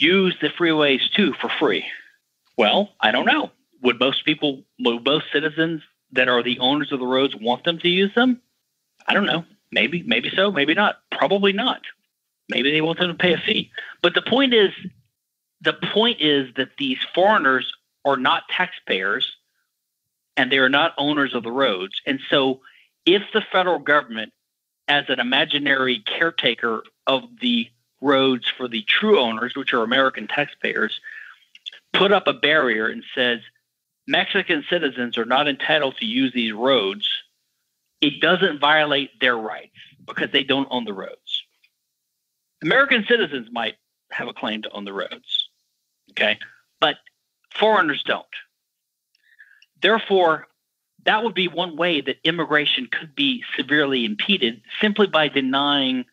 use the freeways too for free? Well, I don't know. Would most people, would most citizens that are the owners of the roads want them to use them? I don't know. Maybe, maybe so, maybe not. Probably not. Maybe they want them to pay a fee. But the point is, the point is that these foreigners are not taxpayers and they are not owners of the roads. And so, if the federal government, as an imaginary caretaker of the roads for the true owners, which are American taxpayers, put up a barrier and says Mexican citizens are not entitled to use these roads, it doesn't violate their rights because they don't own the roads. American citizens might have a claim to own the roads, okay, but foreigners don't. Therefore, that would be one way that immigration could be severely impeded simply by denying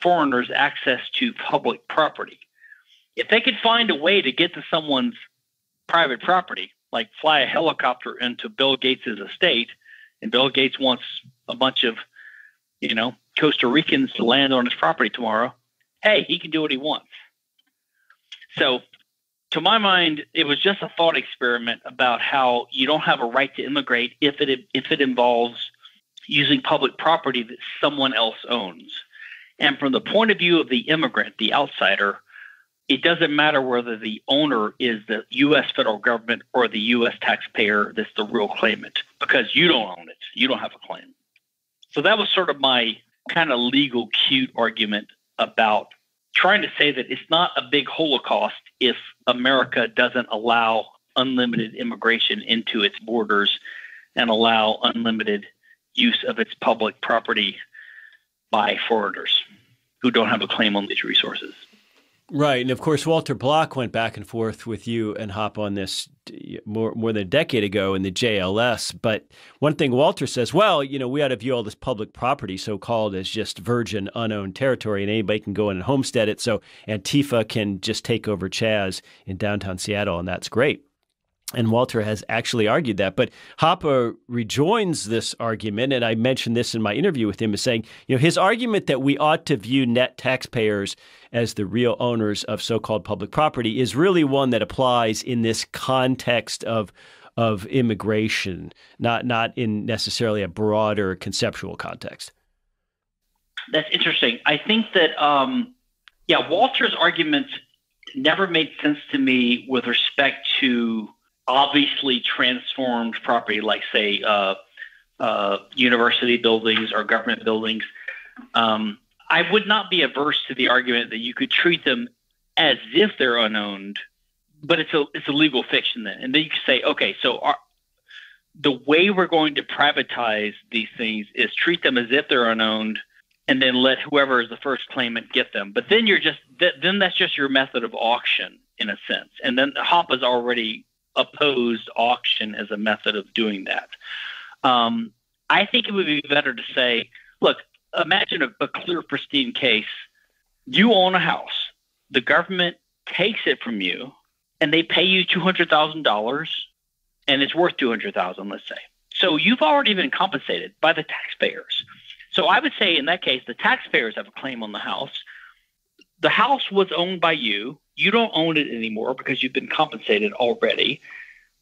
foreigners access to public property. If they could find a way to get to someone's private property, like fly a helicopter into Bill Gates' estate, and Bill Gates wants a bunch of, you know, Costa Ricans to land on his property tomorrow, hey, he can do what he wants. So to my mind, it was just a thought experiment about how you don't have a right to immigrate if it if it involves using public property that someone else owns. And from the point of view of the immigrant, the outsider, it doesn't matter whether the owner is the U.S. federal government or the U.S. taxpayer that's the real claimant, because you don't own it. You don't have a claim. So that was sort of my kind of legal cute argument about trying to say that it's not a big holocaust if America doesn't allow unlimited immigration into its borders and allow unlimited use of its public property by foreigners who don't have a claim on these resources. Right, and of course, Walter Block went back and forth with you and Hoppe on this more more than a decade ago in the JLS. But one thing Walter says, well, you know, we ought to view all this public property, so called, as just virgin, unowned territory, and anybody can go in and homestead it. So Antifa can just take over Chaz in downtown Seattle, and that's great. And Walter has actually argued that. But Hoppe rejoins this argument, and I mentioned this in my interview with him, as saying, you know, his argument that we ought to view net taxpayers as the real owners of so-called public property is really one that applies in this context of of immigration, not not in necessarily a broader conceptual context. That's interesting. I think that um, yeah, Walter's argument never made sense to me with respect to obviously transformed property, like say uh, uh, university buildings or government buildings. Um, I would not be averse to the argument that you could treat them as if they're unowned, but it's a it's a legal fiction then, and then you could say, okay, so our, the way we're going to privatize these things is treat them as if they're unowned and then let whoever is the first claimant get them. But then you're just then that's just your method of auction in a sense. And then Hoppe's already opposed auction as a method of doing that. Um, I think it would be better to say, look, imagine a, a clear, pristine case. You own a house. The government takes it from you, and they pay you two hundred thousand dollars, and it's worth two hundred thousand. Let's say. So you've already been compensated by the taxpayers. So I would say in that case, the taxpayers have a claim on the house. The house was owned by you. You don't own it anymore because you've been compensated already.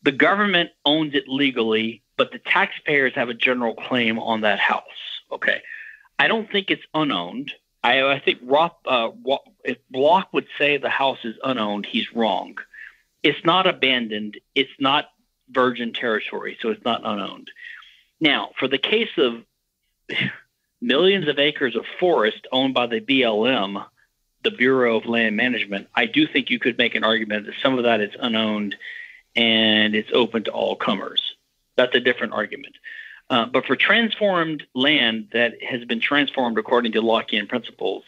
The government owns it legally, but the taxpayers have a general claim on that house. Okay. I don't think it's unowned. I, I think Roth, uh, if Block would say the house is unowned, he's wrong. It's not abandoned. It's not virgin territory, so it's not unowned. Now, for the case of <laughs> millions of acres of forest owned by the BLM, the Bureau of Land Management, I do think you could make an argument that some of that is unowned and it's open to all comers. That's a different argument. Uh, but for transformed land that has been transformed according to Lockean principles,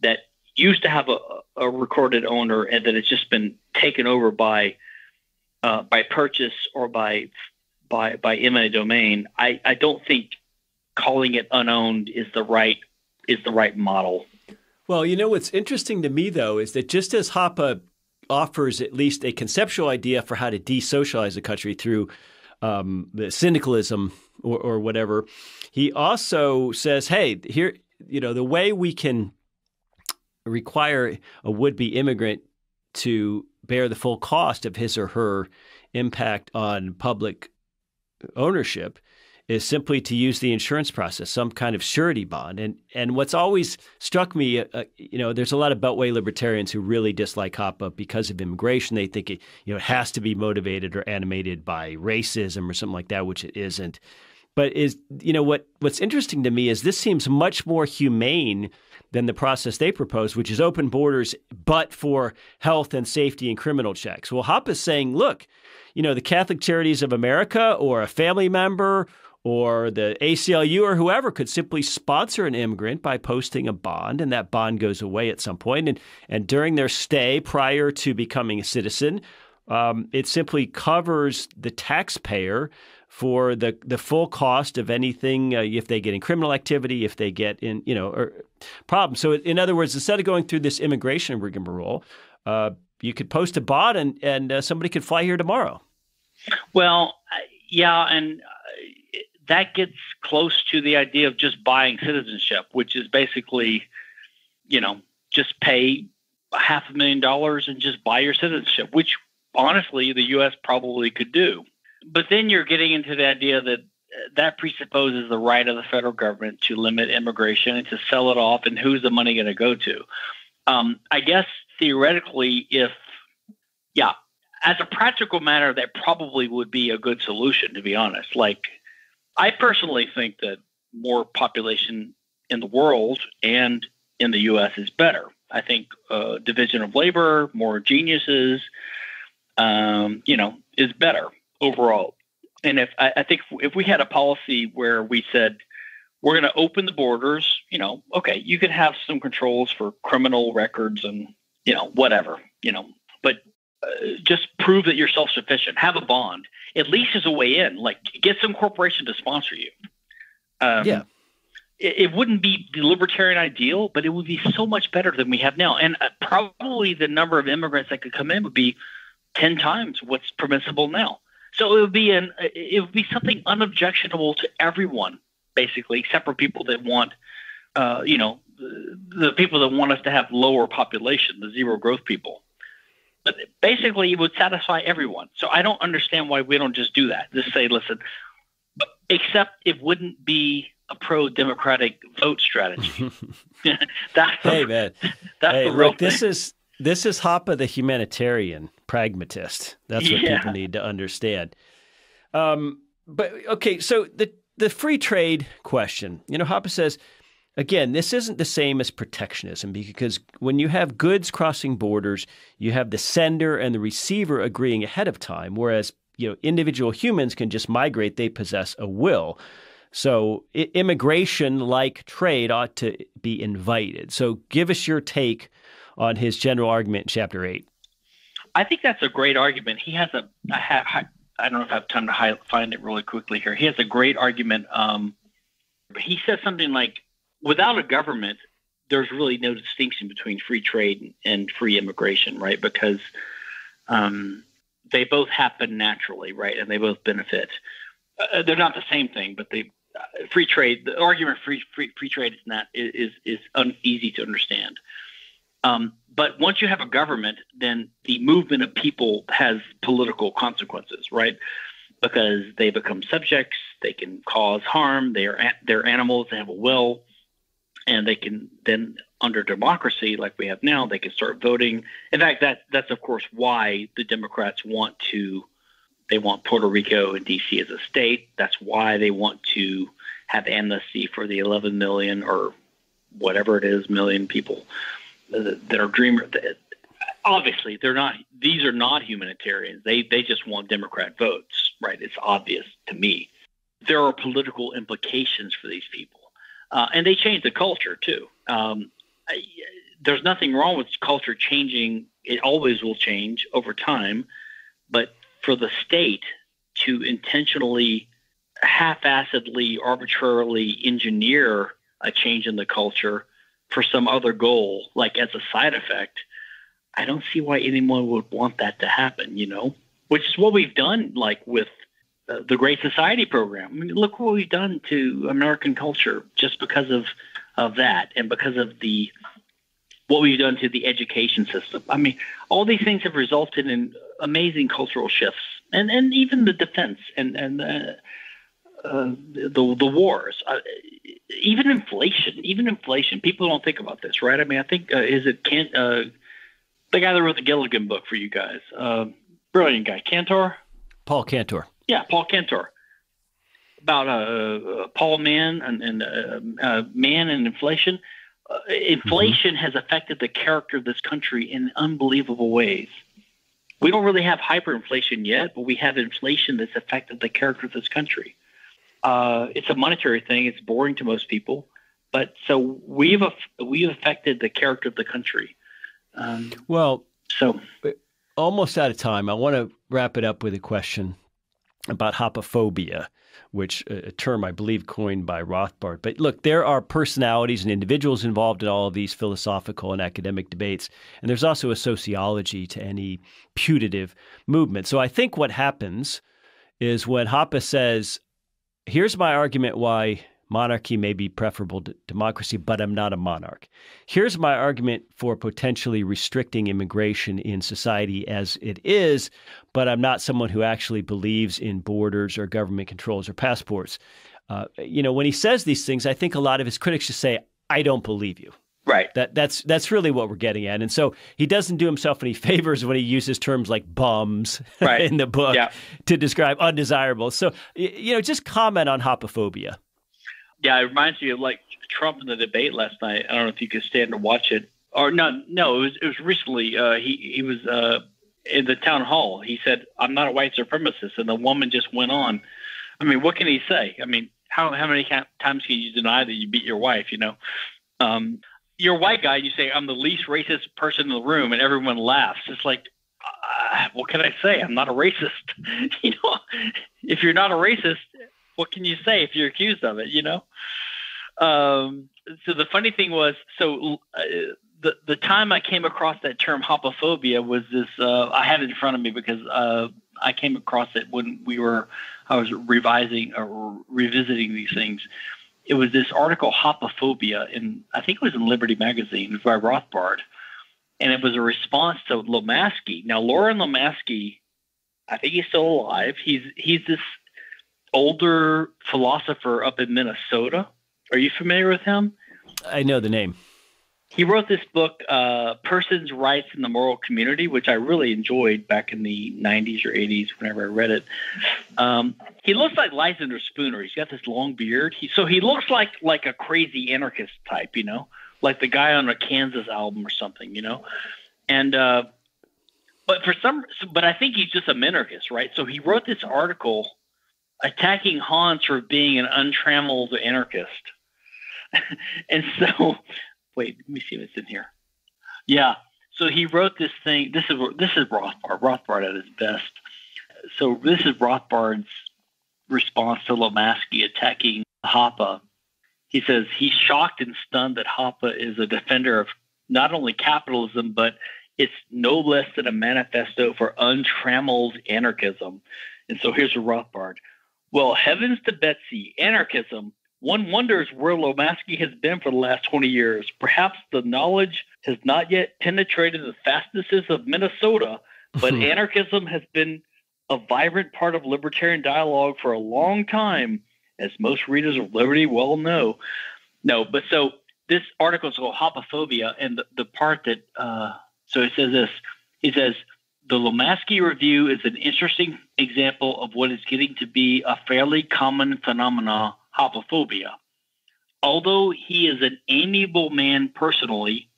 that used to have a, a recorded owner and that it's just been taken over by uh, by purchase or by by by eminent domain, I, I don't think calling it unowned is the right is the right model. Well, you know what's interesting to me though is that just as Hoppe offers at least a conceptual idea for how to desocialize a country through um, the syndicalism or, or whatever, he also says, "Hey, here, you know, the way we can require a would-be immigrant to bear the full cost of his or her impact on public ownership is simply to use the insurance process, some kind of surety bond. And and what's always struck me, uh, uh, you know, there's a lot of Beltway libertarians who really dislike Hoppe because of immigration. They think it, you know, it has to be motivated or animated by racism or something like that, which it isn't. But is you know what what's interesting to me is this seems much more humane than the process they propose, which is open borders, but for health and safety and criminal checks. Well, Hoppe is saying, look, you know, the Catholic Charities of America or a family member or the ACLU or whoever could simply sponsor an immigrant by posting a bond, and that bond goes away at some point. And, and during their stay prior to becoming a citizen, um, it simply covers the taxpayer for the the full cost of anything uh, if they get in criminal activity, if they get in you know or problems. So in other words, instead of going through this immigration rigmarole, uh, you could post a bond and and uh, somebody could fly here tomorrow. Well, yeah, and that gets close to the idea of just buying citizenship, which is basically, you know, just pay half a million dollars and just buy your citizenship, which honestly the U.S. probably could do. But then you're getting into the idea that that presupposes the right of the federal government to limit immigration and to sell it off, and who's the money going to go to? Um, I guess theoretically, if yeah, as a practical matter, that probably would be a good solution. To be honest, like I personally think that more population in the world and in the U.S. is better. I think uh, division of labor, more geniuses, um, you know, is better overall. And if I, I think if we had a policy where we said we're going to open the borders, you know, okay, you could have some controls for criminal records and you know whatever, you know, but just prove that you're self-sufficient. Have a bond, at least as a way in. Like get some corporation to sponsor you. Um, yeah it, wouldn't be the libertarian ideal, but it would be so much better than we have now. And uh, probably the number of immigrants that could come in would be 10 times what's permissible now. So it would be an it would be something unobjectionable to everyone, basically, except for people that want, uh, you know, the people that want us to have lower population, the zero growth people. But basically, it would satisfy everyone. So I don't understand why we don't just do that. Just say, listen, but except it wouldn't be a pro-democratic vote strategy. <laughs> <laughs> that's hey man, that's hey, look, thing. this is this is Hoppe the humanitarian pragmatist. That's what yeah. people need to understand. Um, but okay, so the the free trade question, you know, Hoppe says again, this isn't the same as protectionism because when you have goods crossing borders, you have the sender and the receiver agreeing ahead of time, whereas you know individual humans can just migrate; they possess a will. So immigration, like trade, ought to be invited. So give us your take on his general argument in chapter eight. I think that's a great argument. He has a I, I don't know if I have time to find it really quickly here. He has a great argument. Um, he says something like, without a government, there's really no distinction between free trade and free immigration, right? Because um, they both happen naturally, right? And they both benefit. Uh, they're not the same thing, but they uh, free trade. The argument for free, free, free trade is not is is uneasy to understand. Um, but once you have a government, then the movement of people has political consequences, right? Because they become subjects, they can cause harm. They are they're animals. They have a will, and they can then under democracy like we have now, they can start voting. In fact, that that's of course why the Democrats want to they want Puerto Rico and DC as a state. That's why they want to have amnesty for the 11 million or whatever it is million people that are dreamers. Obviously, they're not. These are not humanitarians. They they just want Democrat votes, right? It's obvious to me. There are political implications for these people, uh, and they change the culture too. Um, I, there's nothing wrong with culture changing. It always will change over time, but for the state to intentionally, half-assedly, arbitrarily engineer a change in the culture for some other goal, like as a side effect, I don't see why anyone would want that to happen, you know? Which is what we've done, like with the Great Society program. I mean, look what we've done to American culture just because of of that, and because of the what we've done to the education system. I mean, all these things have resulted in amazing cultural shifts, and and even the defense and and uh, uh, the the wars. Uh, even inflation, even inflation. People don't think about this, right? I mean, I think uh, is it can uh, the guy that wrote the Gilligan book for you guys, uh, brilliant guy, Cantor. Paul Cantor. Yeah, Paul Cantor. About uh, Paul Mann and, and uh, uh, Mann and inflation. inflation mm-hmm. has affected the character of this country in unbelievable ways. We don't really have hyperinflation yet, but we have inflation that's affected the character of this country. Uh, it's a monetary thing. It's boring to most people, but so we've we've affected the character of the country. Um, well, so almost out of time. I want to wrap it up with a question about Hoppephobia, which a term I believe coined by Rothbard. But look, there are personalities and individuals involved in all of these philosophical and academic debates, and there's also a sociology to any putative movement. So I think what happens is when Hoppe says, here's my argument why monarchy may be preferable to democracy, but I'm not a monarch. Here's my argument for potentially restricting immigration in society as it is, but I'm not someone who actually believes in borders or government controls or passports. Uh, you know, when he says these things, I think a lot of his critics just say, I don't believe you. Right. That that's that's really what we're getting at. And so he doesn't do himself any <laughs> favors when he uses terms like bums <laughs> right. in the book yeah. to describe undesirable. So you know, just comment on Hoppephobia. Yeah, it reminds me of like Trump in the debate last night. I don't know if you could stand to watch it. Or no, no, it was it was recently. Uh, he he was uh, in the town hall. He said, "I'm not a white supremacist," and the woman just went on. I mean, what can he say? I mean, how how many times can you deny that you beat your wife? You know, um, you're a white guy. You say I'm the least racist person in the room, and everyone laughs. It's like, uh, what can I say? I'm not a racist. <laughs> you know, if you're not a racist, what can you say if you're accused of it? You know. Um, so the funny thing was, so uh, the the time I came across that term Hoppephobia was this. Uh, I had it in front of me because uh, I came across it when we were I was revising or revisiting these things it was this article Hoppephobia in I think it was in Liberty magazine by Rothbard, and it was a response to Lomasky. Now Loren Lomasky, I think he's still alive. He's he's this older philosopher up in Minnesota. Are you familiar with him? I know the name he wrote this book, uh, Persons' Rights in the Moral Community, which I really enjoyed back in the 90s or 80s whenever I read it. Um, he looks like Lysander Spooner. He's got this long beard. He, so he looks like like a crazy anarchist type, you know, like the guy on a Kansas album or something, you know. And uh, but for some, but I think he's just a minarchist, right? So he wrote this article attacking Hans for being an untrammeled anarchist. <laughs> and so wait, let me see what's in here. Yeah. So he wrote this thing. This is this is Rothbard. Rothbard at his best. So this is Rothbard's response to Lomasky attacking Hoppe. He says he's shocked and stunned that Hoppe is a defender of not only capitalism, but it's no less than a manifesto for untrammeled anarchism. And so here's Rothbard. Well, heavens to Betsy, anarchism, one wonders where Lomasky has been for the last 20 years. Perhaps the knowledge has not yet penetrated the fastnesses of Minnesota, but <laughs> anarchism has been a vibrant part of libertarian dialogue for a long time, as most readers of Liberty well know. No, but so this article is called Hoppephobia, and the, the part that, uh, so it says this, he says, the Lomasky Review is an interesting example of what is getting to be a fairly common phenomenon Hoppephobia. Although he is an amiable man personally,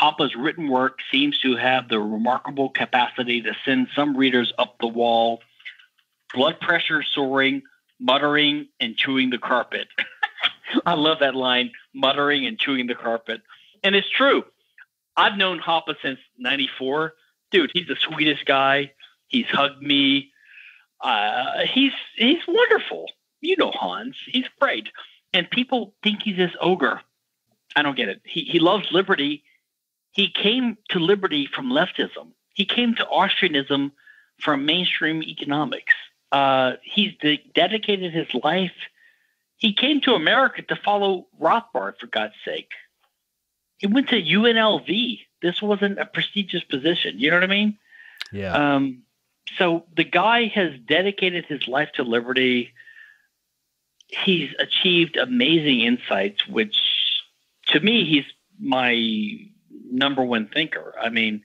Hoppe's written work seems to have the remarkable capacity to send some readers up the wall, blood pressure soaring, muttering, and chewing the carpet. <laughs> I love that line, muttering and chewing the carpet. And it's true. I've known Hoppe since 94. Dude, he's the sweetest guy. He's hugged me. Uh, he's he's wonderful you know Hans. He's great. And people think he's this ogre. I don't get it. He, he loves liberty. He came to liberty from leftism. He came to Austrianism from mainstream economics. Uh, he's de- dedicated his life. He came to America to follow Rothbard, for God's sake. He went to UNLV. This wasn't a prestigious position. You know what I mean? Yeah. Um, so the guy has dedicated his life to liberty he's achieved amazing insights, which to me, he's my number one thinker. I mean,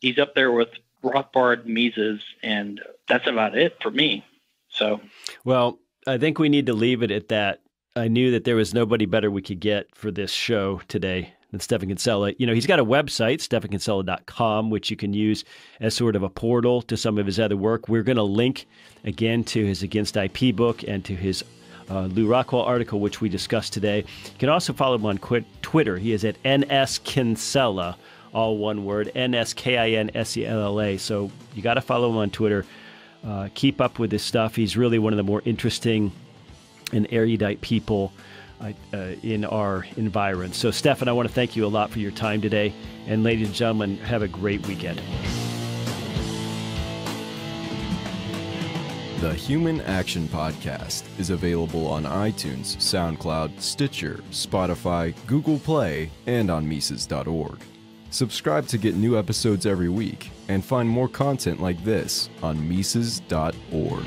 he's up there with Rothbard, Mises, and that's about it for me. So, well, I think we need to leave it at that. I knew that there was nobody better we could get for this show today than Stephan Kinsella. You know, he's got a website, stephankinsella.com, which you can use as sort of a portal to some of his other work. We're going to link again to his Against IP book and to his uh, Lew Rockwell article, which we discussed today. You can also follow him on qu- Twitter. He is at NS Kinsella, all one word, N S K I N S E L L A. So you got to follow him on Twitter. Uh, keep up with his stuff. He's really one of the more interesting and erudite people uh, uh, in our environment. So, Stephan, I want to thank you a lot for your time today. And, ladies and gentlemen, have a great weekend. The Human Action Podcast is available on iTunes, SoundCloud, Stitcher, Spotify, Google Play, and on Mises.org. Subscribe to get new episodes every week and find more content like this on Mises.org.